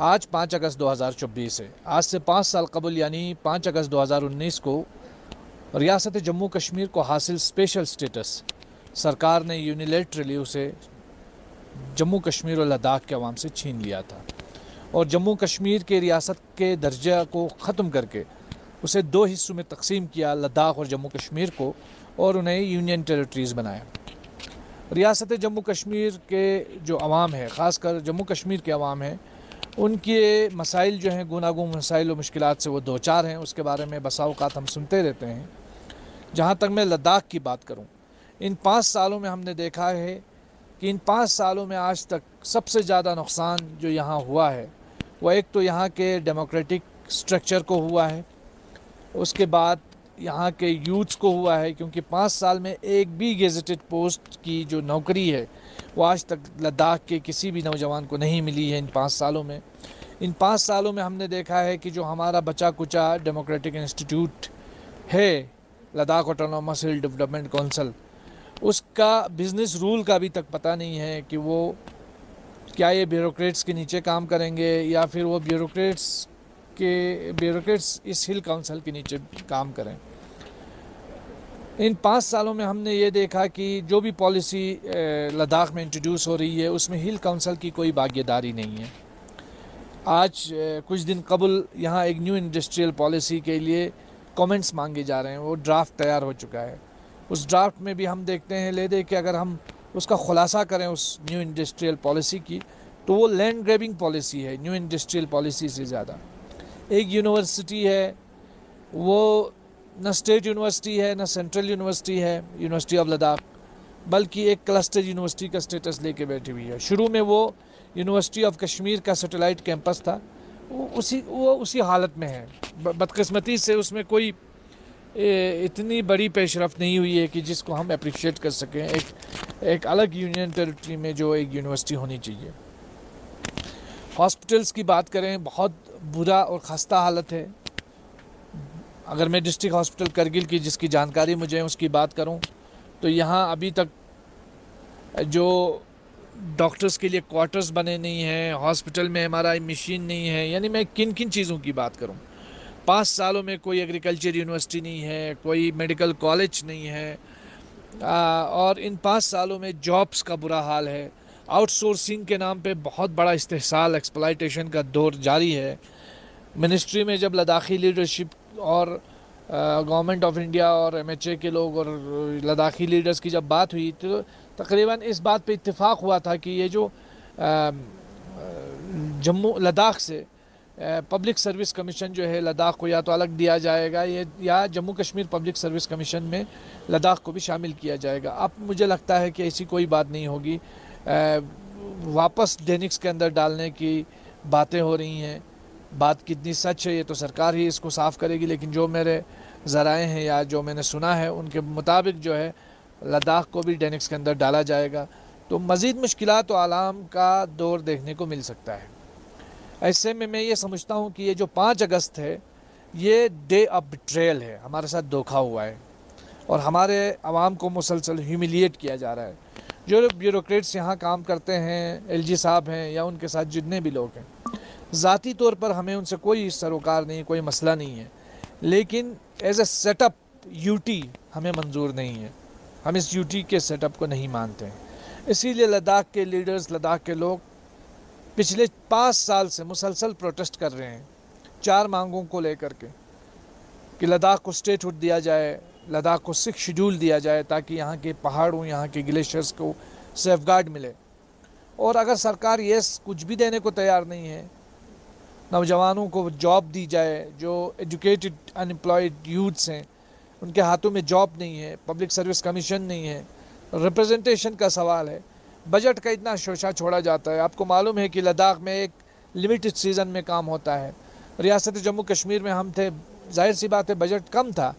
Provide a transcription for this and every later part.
आज 5 अगस्त 2024 है। आज से पाँच साल कबल, यानी 5 अगस्त 2019 को रियासत जम्मू कश्मीर को हासिल स्पेशल स्टेटस। सरकार ने यूनिलेटरली उसे जम्मू कश्मीर और लद्दाख के अवाम से छीन लिया था। और जम्मू कश्मीर के रियासत के दर्जा को ख़त्म करके उसे दो हिस्सों में तकसीम किया लद्दाख और जम्मू कश्मीर को, और उन्हें यूनियन टेरिटरीज़ बनाया। रियासत जम्मू कश्मीर के जो अवाम है, ख़ासकर जम्मू कश्मीर के अवाम हैं उनके मसाइल जो हैं, गुनागुन मसाइल और मुश्किल से वो दो चार हैं। उसके बारे में बसाओकात हम सुनते रहते हैं। जहाँ तक मैं लद्दाख की बात करूँ, इन पाँच सालों में हमने देखा है कि इन पाँच सालों में आज तक सबसे ज़्यादा नुकसान जो यहाँ हुआ है वह एक तो यहाँ के डेमोक्रेटिक स्ट्रक्चर को हुआ है। उसके बाद यहाँ के यूथ्स को हुआ है क्योंकि पाँच साल में एक भी गेजेटेड पोस्ट की जो नौकरी है, वो आज तक लद्दाख के किसी भी नौजवान को नहीं मिली है इन पाँच सालों में। इन पाँच सालों में हमने देखा है कि जो हमारा बचा कुचा डेमोक्रेटिक इंस्टीट्यूट है, Ladakh autonomous hill development council उसका बिज़नेस रूल का अभी तक पता नहीं है कि वो क्या ये ब्यूरोक्रेट्स के नीचे काम करेंगे या फिर वो ब्यूरोक्रेट्स के ब्यूरोक्रेट्स इस हिल काउंसिल के नीचे काम करें। इन पाँच सालों में हमने ये देखा कि जो भी पॉलिसी लद्दाख में इंट्रोड्यूस हो रही है, उसमें हिल काउंसिल की कोई भागीदारी नहीं है। आज कुछ दिन कबल यहाँ एक न्यू इंडस्ट्रियल पॉलिसी के लिए कमेंट्स मांगे जा रहे हैं। वो ड्राफ्ट तैयार हो चुका है। उस ड्राफ्ट में भी हम देखते हैं, ले दे कि अगर हम उसका खुलासा करें उस न्यू इंडस्ट्रियल पॉलिसी की तो वो लैंड ग्रेबिंग पॉलिसी है न्यू इंडस्ट्रियल पॉलिसी से ज़्यादा। एक यूनिवर्सिटी है, वो न स्टेट यूनिवर्सिटी है, न सेंट्रल यूनिवर्सिटी है, यूनिवर्सिटी ऑफ़ लद्दाख, बल्कि एक क्लस्टर यूनिवर्सिटी का स्टेटस लेके बैठी हुई है। शुरू में वो यूनिवर्सिटी ऑफ़ कश्मीर का सैटेलाइट कैंपस था। वो उसी वो उसी हालत में है। बदकस्मती से उसमें कोई इतनी बड़ी पेशरफ नहीं हुई है कि जिसको हम अप्रिशिएट कर सकें। एक एक अलग यूनियन टेरिटरी में जो एक यूनिवर्सिटी होनी चाहिए। हॉस्पिटल्स की बात करें, बहुत बुरा और ख़स्ता हालत है। अगर मैं डिस्ट्रिक्ट हॉस्पिटल करगिल की जिसकी जानकारी मुझे उसकी बात करूँ तो यहाँ अभी तक जो डॉक्टर्स के लिए क्वार्टर्स बने नहीं हैं हॉस्पिटल में हमारा मशीन नहीं है यानी मैं किन किन चीज़ों की बात करूँ? पाँच सालों में कोई एग्रीकल्चर यूनिवर्सिटी नहीं है कोई मेडिकल कॉलेज नहीं है आ, और इन पाँच सालों में जॉब्स का बुरा हाल है। आउटसोर्सिंग के नाम पे बहुत बड़ा इस्तेसाल एक्सप्लाइटेशन का दौर जारी है। मिनिस्ट्री में जब लद्दाखी लीडरशिप और गवर्नमेंट ऑफ़ इंडिया और एमएचए के लोग और लद्दाखी लीडर्स की जब बात हुई तो तकरीबन इस बात पे इत्तेफाक हुआ था कि ये जो जम्मू, लद्दाख से पब्लिक सर्विस कमीशन जो है लद्दाख को या तो अलग दिया जाएगा ये, या Jammu Kashmir public service commission में लद्दाख को भी शामिल किया जाएगा। अब मुझे लगता है कि ऐसी कोई बात नहीं होगी। वापस डेनिक्स के अंदर डालने की बातें हो रही हैं। बात कितनी सच है, ये तो सरकार ही इसको साफ़ करेगी, लेकिन जो मेरे ज़राए हैं या जो मैंने सुना है, उनके मुताबिक जो है, लद्दाख को भी डेनिक्स के अंदर डाला जाएगा। तो मज़ीद मुश्किल तो आलाम का दौर देखने को मिल सकता है। ऐसे में मैं ये समझता हूँ कि ये जो पाँच अगस्त है, ये डे ऑफ़ बिट्रेयल है, हमारे साथ धोखा हुआ है, और हमारे आवाम को मुसलसल ह्यूमिलिएट किया जा रहा है। जो ब्यूरोक्रेट्स यहाँ काम करते हैं एलजी साहब हैं या उनके साथ जितने भी लोग हैं ज़ाती तौर पर हमें उनसे कोई सरोकार नहीं, कोई मसला नहीं है। लेकिन एज ए सेटअप यूटी हमें मंजूर नहीं है। हम इस यूटी के सेटअप को नहीं मानते हैं। इसीलिए लद्दाख के लीडर्स लद्दाख के लोग पिछले पाँच साल से मुसलसल प्रोटेस्ट कर रहे हैं, चार मांगों को लेकर के, कि लद्दाख को स्टेटहुड दिया जाए, लद्दाख को सिख शेड्यूल दिया जाए, ताकि यहाँ के पहाड़ों, यहाँ के ग्लेशियर्स को सेफ़ गार्ड मिले। और अगर सरकार ये कुछ भी देने को तैयार नहीं है नौजवानों को जॉब दी जाए, जो एजुकेटेड अनएम्प्लॉयड यूथ्स हैं, उनके हाथों में जॉब नहीं है पब्लिक सर्विस कमीशन नहीं है रिप्रेजेंटेशन का सवाल है। बजट का इतना शोशा छोड़ा जाता है। आपको मालूम है कि लद्दाख में एक लिमिटेड सीज़न में काम होता है। रियासत जम्मू कश्मीर में हम थे, ज़ाहिर सी बात है बजट कम था,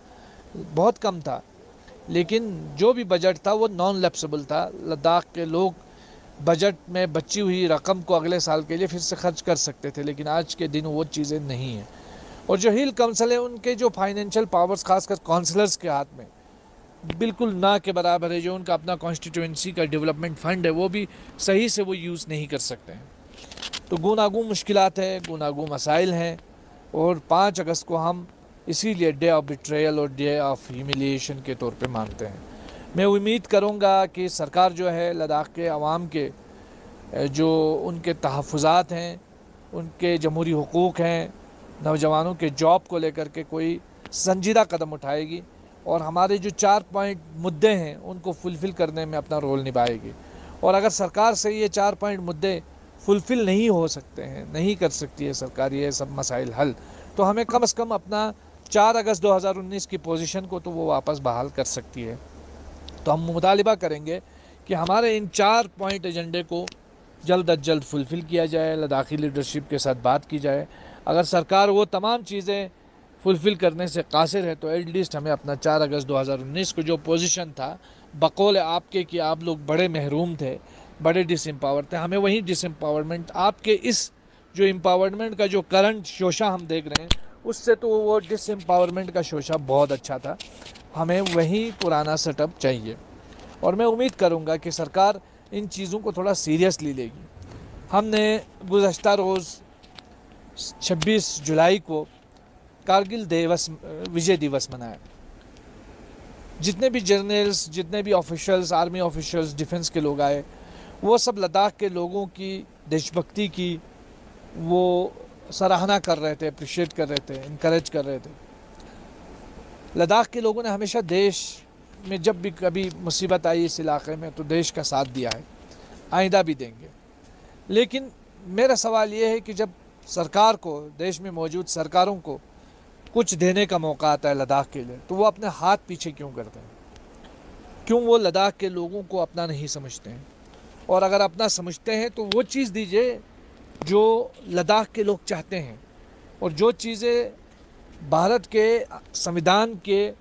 बहुत कम था। लेकिन जो भी बजट था, वो नॉन लेप्सिबल था। लद्दाख के लोग बजट में बची हुई रकम को अगले साल के लिए फिर से खर्च कर सकते थे, लेकिन आज के दिन वो चीज़ें नहीं हैं। और जो हिल काउंसिल है, उनके जो फाइनेंशियल पावर्स खासकर काउंसलर्स के हाथ में, बिल्कुल ना के बराबर है, जो उनका अपना कॉन्स्टिट्यूंसी का डेवलपमेंट फ़ंड है, वो भी सही से वो यूज़ नहीं कर सकते हैं। तो गुनागू मुश्किल है, गुनागू मसाइल हैं, और पाँच अगस्त को हम इसीलिए डे ऑफ़ बिट्रेयल और डे ऑफ़ ह्यूमिलिएशन के तौर पे मानते हैं। मैं उम्मीद करूँगा कि सरकार जो है लद्दाख के आवाम के जो उनके तहफ़ात हैं, उनके जमहूरी हकूक़ हैं, नौजवानों के जॉब को लेकर के कोई संजीदा कदम उठाएगी और हमारे जो चार पॉइंट मुद्दे हैं उनको फुलफ़िल करने में अपना रोल निभाएगी। और अगर सरकार से ये चार पॉइंट मुद्दे फुलफ़िल नहीं हो सकते हैं, नहीं कर सकती है सरकार ये सब मसाइल हल तो हमें कम अज़ कम अपना चार अगस्त 2019 की पोजीशन को तो वो वापस बहाल कर सकती है। तो हम मुतालबा करेंगे कि हमारे इन चार पॉइंट एजेंडे को जल्द अज जल्द फुलफ़िल किया जाए, लद्दाखी लीडरशिप के साथ बात की जाए। अगर सरकार वो तमाम चीज़ें फुलफ़िल करने से कासिर है तो एटलीस्ट हमें अपना चार अगस्त 2019 को जो पोजीशन था, बकौल आपके कि आप लोग बड़े महरूम थे, बड़े डिसम्पावर थे, हमें वही डिसम्पावरमेंट आपके इस जो एम्पावरमेंट का जो करंट शोशा हम देख रहे हैं, उससे तो वो डिसम्पावरमेंट का शोशा बहुत अच्छा था। हमें वही पुराना सेटअप चाहिए। और मैं उम्मीद करूँगा कि सरकार इन चीज़ों को थोड़ा सीरियसली लेगी। हमने गुज्त रोज़ 26 जुलाई को कारगिल दिवस, विजय दिवस मनाया। जितने भी जर्नल्स जितने भी ऑफिशियल्स आर्मी ऑफिशियल्स डिफेंस के लोग आए, वो सब लद्दाख के लोगों की, देशभक्ति की, वो सराहना कर रहे थे अप्रिशिएट कर रहे थे इनक्रेज कर रहे थे। लद्दाख के लोगों ने हमेशा देश में जब भी कभी मुसीबत आई इस इलाके में तो देश का साथ दिया है। आइंदा भी देंगे। लेकिन मेरा सवाल ये है कि जब सरकार को, देश में मौजूद सरकारों को कुछ देने का मौका आता है लद्दाख के लिए तो वो अपने हाथ पीछे क्यों करते हैं? क्यों वो लद्दाख के लोगों को अपना नहीं समझते हैं? और अगर अपना समझते हैं तो वो चीज़ दीजिए जो लद्दाख के लोग चाहते हैं और जो चीज़ें भारत के संविधान के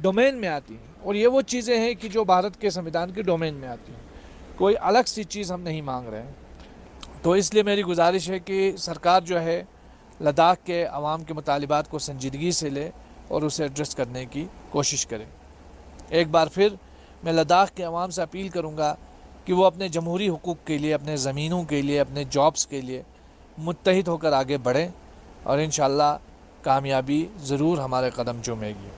डोमेन में आती हैं। और ये वो चीज़ें हैं कि जो भारत के संविधान के डोमेन में आती हैं। कोई अलग सी चीज़ हम नहीं मांग रहे हैं। तो इसलिए मेरी गुजारिश है कि सरकार जो है, लद्दाख के आवाम के मुतालबात को संजीदगी से ले और उसे एड्रेस करने की कोशिश करें। एक बार फिर मैं लद्दाख के आवाम से अपील करूँगा कि वो अपने जमहूरी हकूक़ के लिए, अपने ज़मीनों के लिए, अपने जॉब्स के लिए मुतहद होकर आगे बढ़ें और इन कामयाबी ज़रूर हमारे कदम चूमेगी।